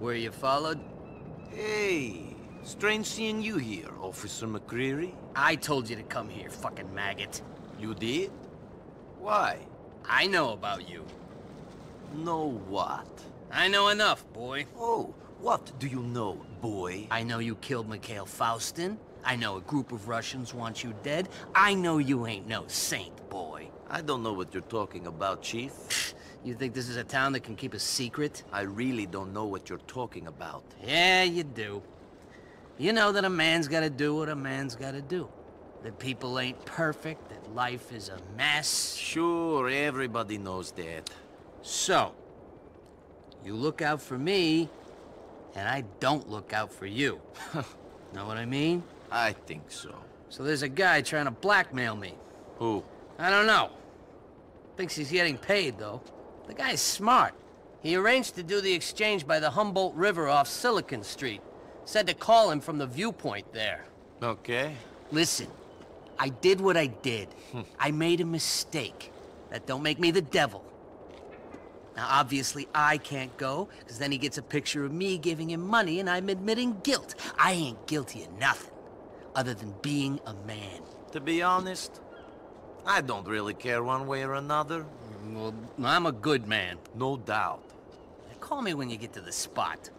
Were you followed? Hey, strange seeing you here, Officer McReary. I told you to come here, fucking maggot. You did? Why? I know about you. Know what? I know enough, boy. Oh, what do you know, boy? I know you killed Mikhail Faustin. I know a group of Russians want you dead. I know you ain't no saint, boy. I don't know what you're talking about, Chief. You think this is a town that can keep a secret? I really don't know what you're talking about. Yeah, you do. You know that a man's gotta do what a man's gotta do. That people ain't perfect, that life is a mess. Sure, everybody knows that. So, you look out for me, and I don't look out for you. know what I mean? I think so. So there's a guy trying to blackmail me. Who? I don't know. Thinks he's getting paid, though. The guy's smart. He arranged to do the exchange by the Humboldt River off Silicon Street. Said to call him from the viewpoint there. Okay. Listen, I did what I did. Hmm. I made a mistake. That don't make me the devil. Now, obviously, I can't go, because then he gets a picture of me giving him money and I'm admitting guilt. I ain't guilty of nothing, other than being a man. To be honest, I don't really care one way or another. Well, I'm a good man. No doubt. Call me when you get to the spot.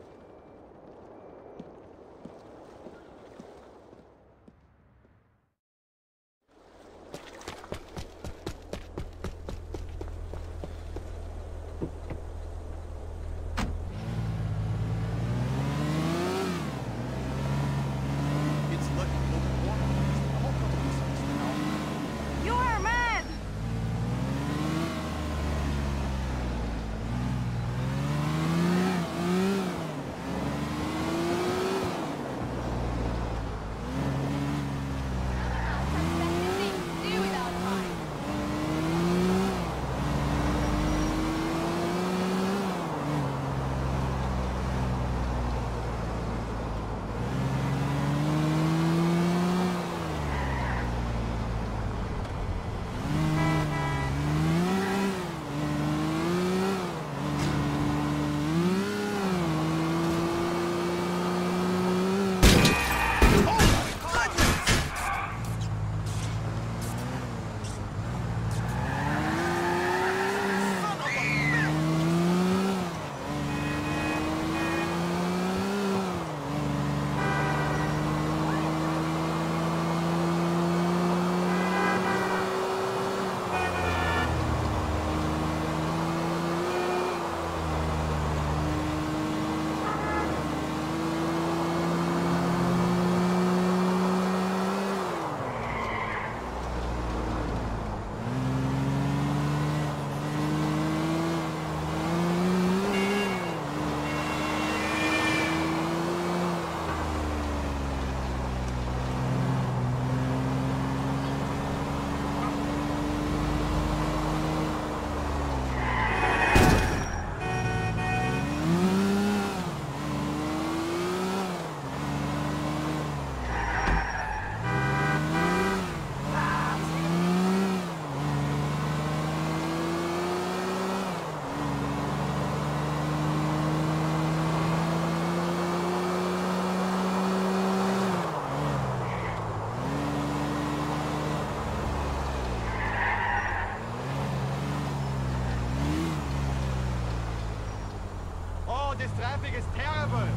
Traffic is terrible.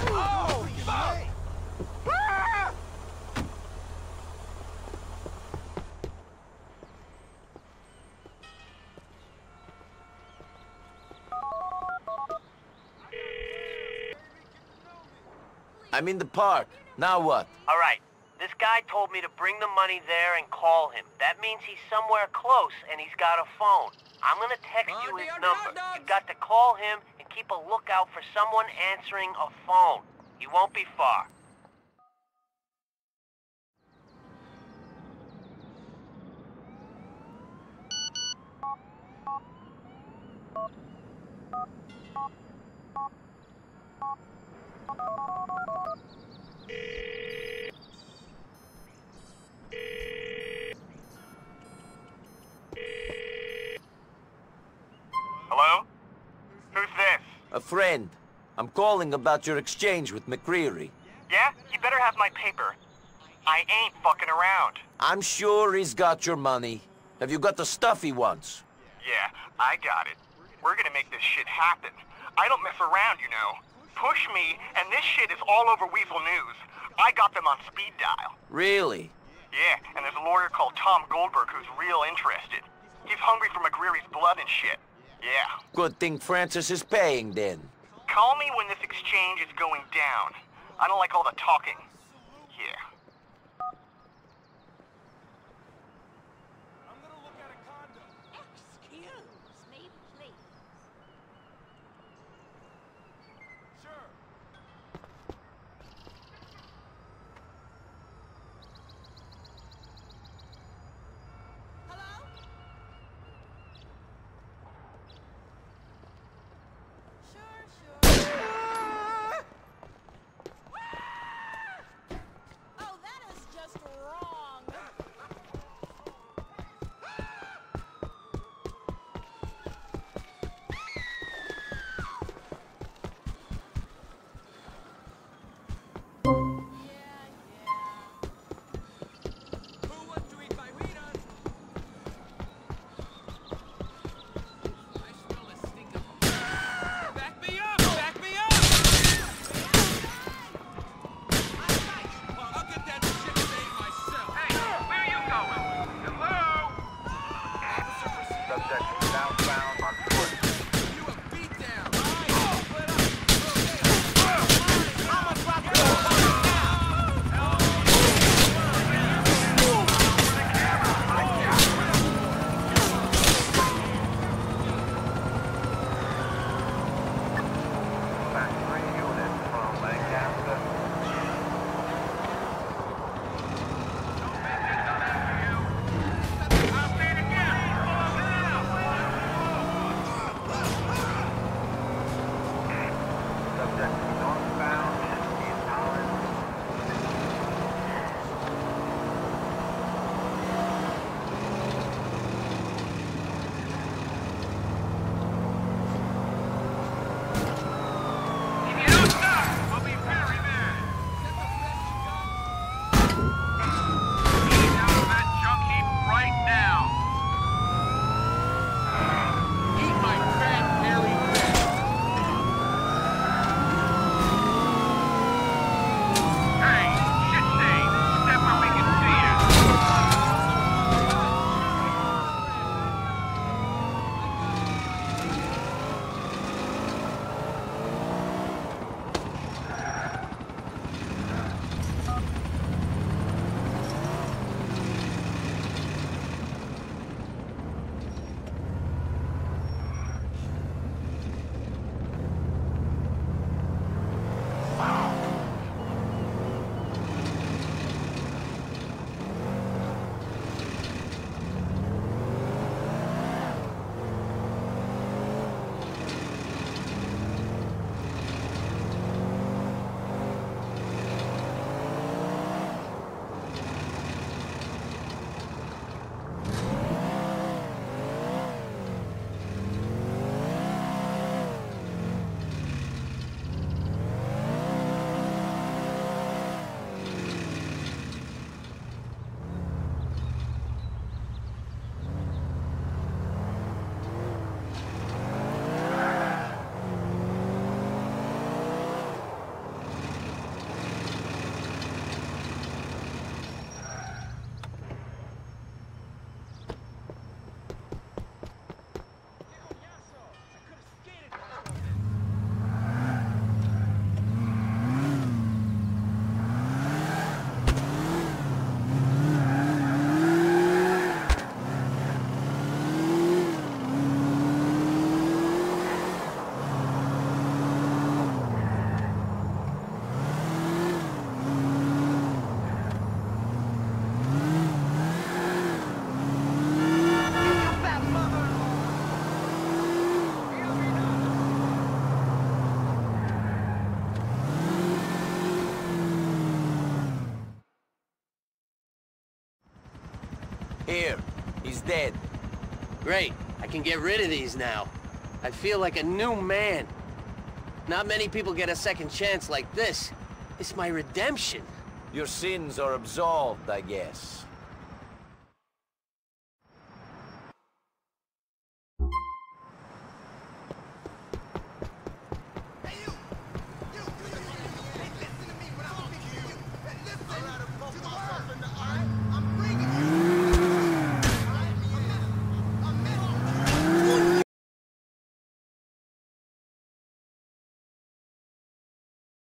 Oh, fuck! Ah! I'm in the park. Now what? All right. This guy told me to bring the money there and call him. That means he's somewhere close and he's got a phone. I'm gonna text you his number. You've got to call him and keep a lookout for someone answering a phone. He won't be far. Who's this? A friend. I'm calling about your exchange with McReary. Yeah? You better have my paper. I ain't fucking around. I'm sure he's got your money. Have you got the stuff he wants? Yeah, I got it. We're gonna make this shit happen. I don't mess around, you know. Push me, and this shit is all over Weasel News. I got them on speed dial. Really? Yeah, and there's a lawyer called Tom Goldberg who's real interested. He's hungry for McReary's blood and shit. Yeah. Good thing Francis is paying then. Call me when this exchange is going down. I don't like all the talking. Yeah. Here, he's dead. Great. I can get rid of these now. I feel like a new man. Not many people get a second chance like this. It's my redemption. Your sins are absolved, I guess.